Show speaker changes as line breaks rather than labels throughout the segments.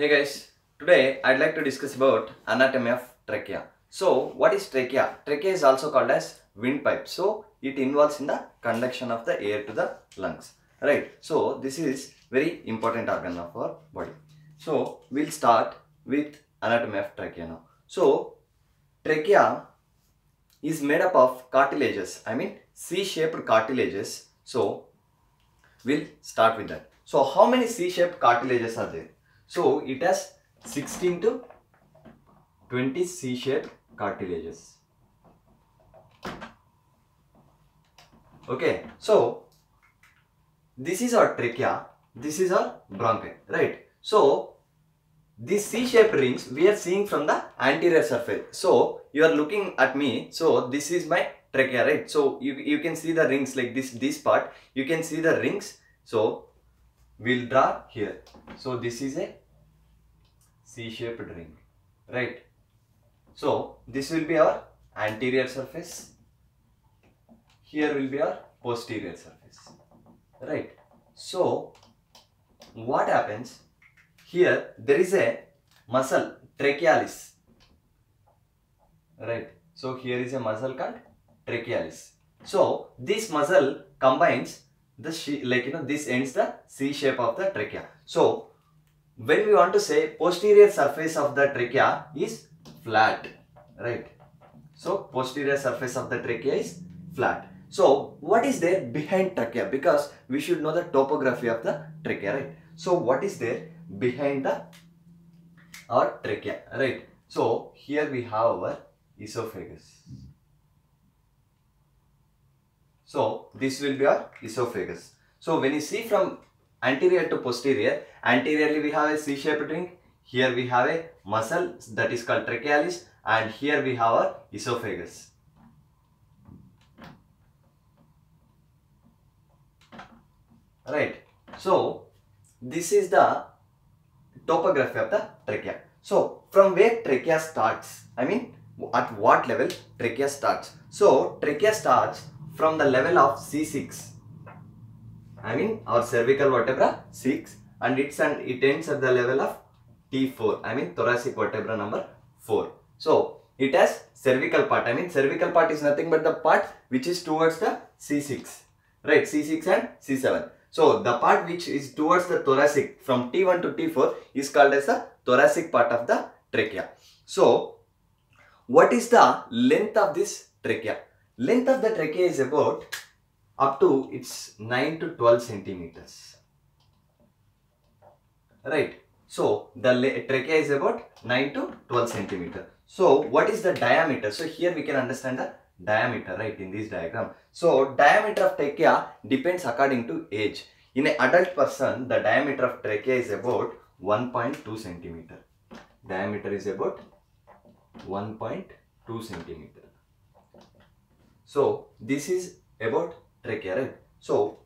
Hey guys, today I'd like to discuss about anatomy of trachea. So, what is trachea? Trachea is also called as windpipe. So, it involves in the conduction of the air to the lungs. Right. So, this is very important organ of our body. So, we'll start with anatomy of trachea now. So, trachea is made up of cartilages. I mean C-shaped cartilages. So, we'll start with that. So, how many C-shaped cartilages are there? So, it has 16 to 20 C-shaped cartilages. Okay, so this is our trachea, this is our bronchi, right? So, these C-shaped rings we are seeing from the anterior surface. So, you are looking at me, so this is my trachea, right? So, you, you can see the rings like this, this part, you can see the rings. So, we'll draw here. So, this is a C-shaped ring, right? So, this will be our anterior surface. Here will be our posterior surface, right? So, what happens? Here, there is a muscle, trachealis, right? So, here is a muscle called trachealis. So, this muscle combines the, she- like, you know, this ends the C shape of the trachea. So, when we want to say posterior surface of the trachea is flat right? So posterior surface of the trachea is flat. So what is there behind trachea? Because we should know the topography of the trachea right? So what is there behind the our trachea right? So here we have our esophagus so this will be our esophagus. So when you see from anterior to posterior anteriorly we have a c-shaped ring here we have a muscle that is called trachealis and here we have our esophagus. Right. So this is the topography of the trachea. So from where trachea starts? I mean at what level trachea starts? So trachea starts from the level of c6 I mean our cervical vertebra 6 and it's and it ends at the level of T4 I mean thoracic vertebra number 4. So it has cervical part I mean cervical part is nothing but the part which is towards the C6 right C6 and C7. So the part which is towards the thoracic from T1 to T4 is called as the thoracic part of the trachea. So what is the length of this trachea? Length of the trachea is about up to its 9 to 12 centimeters. Right. So the trachea is about 9 to 12 centimeter. So what is the diameter? So here we can understand the diameter right in this diagram. So diameter of trachea depends according to age. In an adult person, the diameter of trachea is about 1.2 centimeter. Diameter is about 1.2 centimeter. So this is about trachea, right? So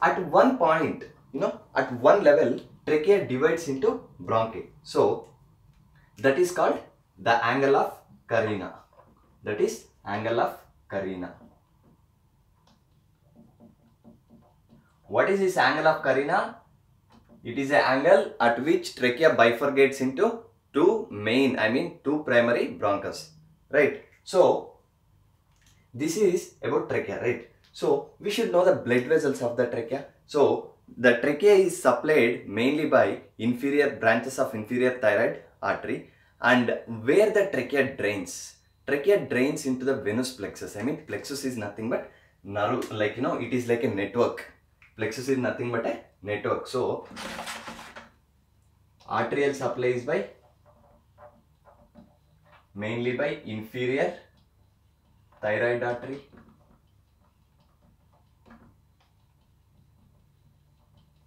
at one point, you know, at one level, trachea divides into bronchi. So that is called the angle of Carina. That is angle of Carina. What is this angle of Carina? It is an angle at which trachea bifurcates into two main, I mean two primary bronchus, right? So this is about trachea, right? So we should know the blood vessels of the trachea. So the trachea is supplied mainly by inferior branches of inferior thyroid artery and where the trachea drains. Trachea drains into the venous plexus. I mean plexus is nothing but nerve like you know it is like a network. Plexus is nothing but a network. So arterial supply is by mainly by inferior thyroid artery.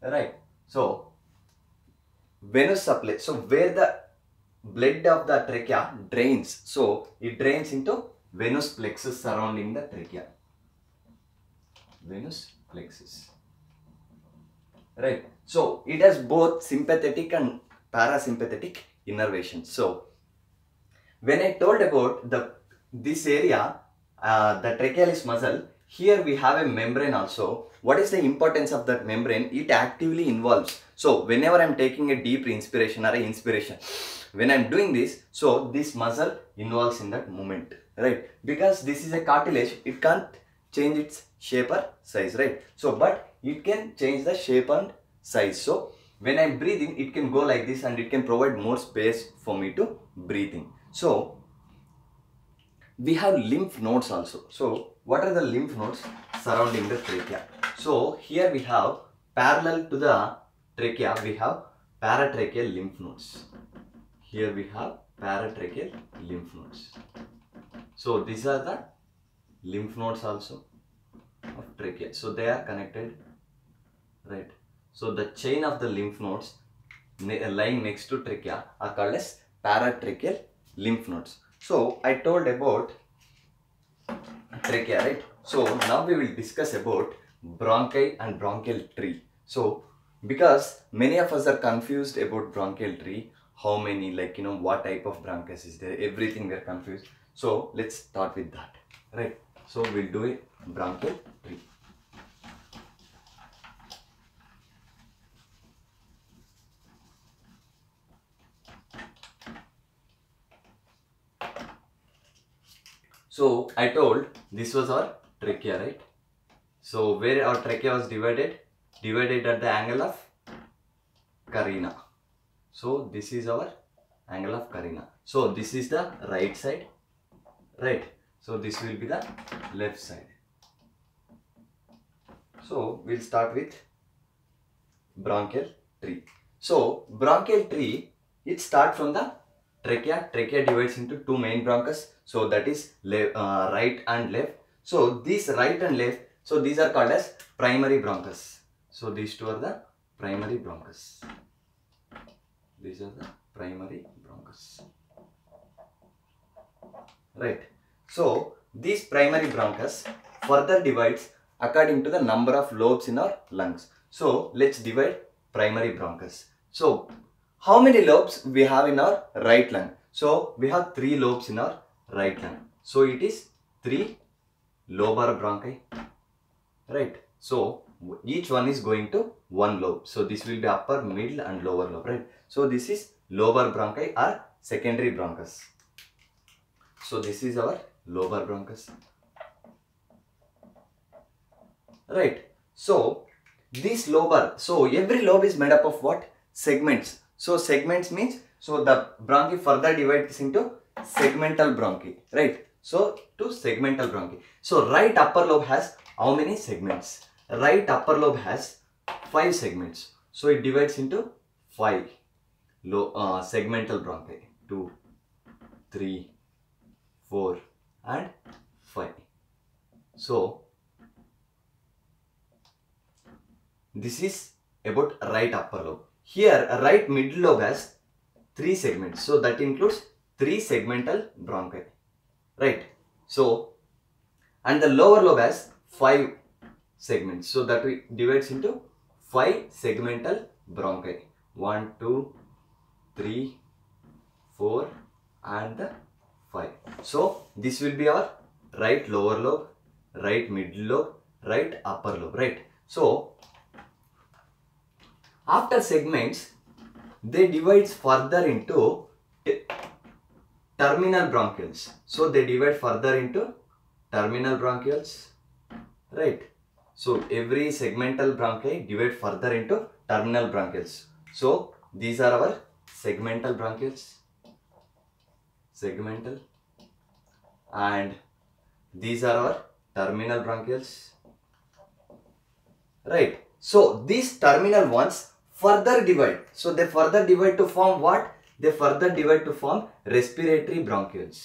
Right. So venous supply. So where the blood of the trachea drains. So it drains into venous plexus surrounding the trachea. Venous plexus. Right. So it has both sympathetic and parasympathetic innervation. So when i told about the this area uh, the trachealis muscle here we have a membrane also. What is the importance of that membrane? It actively involves. So whenever I'm taking a deep inspiration or inspiration, when I'm doing this, so this muscle involves in that movement, right? Because this is a cartilage, it can't change its shape or size, right? So, but it can change the shape and size. So, when I'm breathing, it can go like this and it can provide more space for me to breathing. So, we have lymph nodes also. So, what are the lymph nodes surrounding the trachea? So, here we have parallel to the trachea, we have paratracheal lymph nodes. Here we have paratracheal lymph nodes. So, these are the lymph nodes also of trachea. So, they are connected, right? So, the chain of the lymph nodes lying next to trachea are called as paratracheal lymph nodes. So, I told about trachea, right? So, now we will discuss about bronchi and bronchial tree. So, because many of us are confused about bronchial tree, how many, like, you know, what type of bronchus is there, everything we are confused. So, let's start with that, right? So, we'll do a bronchial tree. So I told this was our trachea, right? So where our trachea was divided? Divided at the angle of Carina. So this is our angle of Carina. So this is the right side, right? So this will be the left side. So we'll start with bronchial tree. So bronchial tree, it starts from the trachea. Trachea divides into two main bronchus. So that is uh, right and left. So these right and left, so these are called as primary bronchus. So these two are the primary bronchus. These are the primary bronchus. Right. So these primary bronchus further divides according to the number of lobes in our lungs. So let's divide primary bronchus. So how many lobes we have in our right lung? So we have three lobes in our right lung. So it is three lobar bronchi. Right. So each one is going to one lobe. So this will be upper, middle and lower lobe. Right. So this is lobar bronchi or secondary bronchus. So this is our lobar bronchus. Right. So this lobar, so every lobe is made up of what? Segments. So segments means, so the bronchi further divides into segmental bronchi, right? So to segmental bronchi. So right upper lobe has how many segments? Right upper lobe has five segments. So it divides into five low, uh, segmental bronchi. Two, three, four, and five. So this is about right upper lobe. Here, right middle lobe has three segments. So that includes three segmental bronchi. Right. So, and the lower lobe has five segments. So that we divides into five segmental bronchi. One, two, three, four, and the five. So this will be our right lower lobe, right middle lobe, right upper lobe. Right. So after segments, they divides further into terminal bronchioles. So they divide further into terminal bronchioles, right? So every segmental bronchi divide further into terminal bronchioles. So these are our segmental bronchioles, segmental, and these are our terminal bronchioles, right? So these terminal ones further divide. So they further divide to form what? They further divide to form respiratory bronchioles.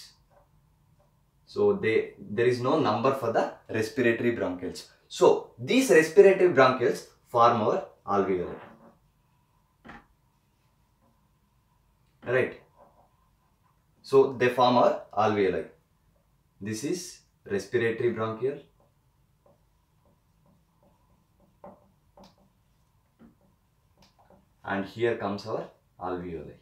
So they there is no number for the respiratory bronchioles. So these respiratory bronchioles form our alveoli. Right. So they form our alveoli. This is respiratory bronchiole. And here comes our alveoli.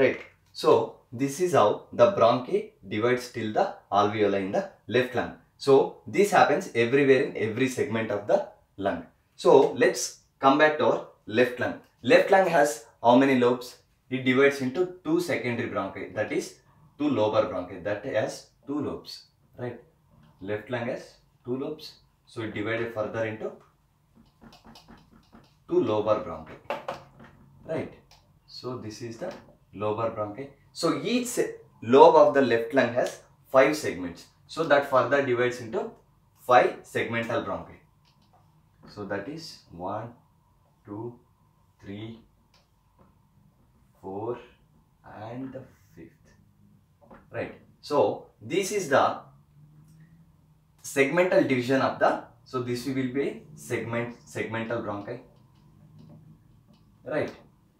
Right. So this is how the bronchi divides till the alveoli in the left lung. So this happens everywhere in every segment of the lung. So let's come back to our left lung. Left lung has how many lobes? It divides into two secondary bronchi that is two lobar bronchi that has two lobes right. Left lung has two lobes so it divided further into two lobar bronchi right. So this is the lobar bronchi. So each lobe of the left lung has five segments. So that further divides into five segmental bronchi. So that is one, two, three, four, and the fifth. Right. So this is the segmental division of the. So this will be segment segmental bronchi. Right.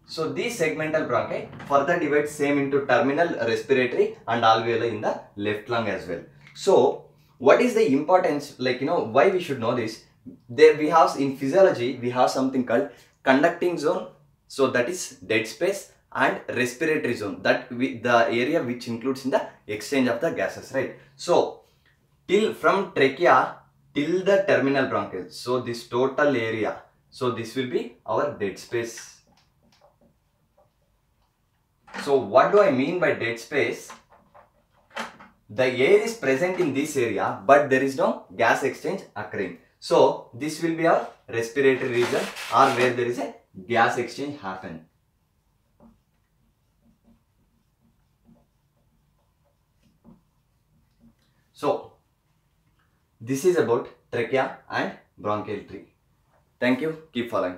So these segmental bronchi further divide same into terminal respiratory and alveoli in the left lung as well. So what is the importance like you know why we should know this? There we have in physiology we have something called conducting zone. So that is dead space and respiratory zone that we, the area which includes in the exchange of the gases right. So till from trachea till the terminal bronchus. So this total area. So this will be our dead space so what do I mean by dead space? The air is present in this area but there is no gas exchange occurring. So this will be our respiratory region or where there is a gas exchange happen. So this is about trachea and bronchial tree. Thank you. Keep following.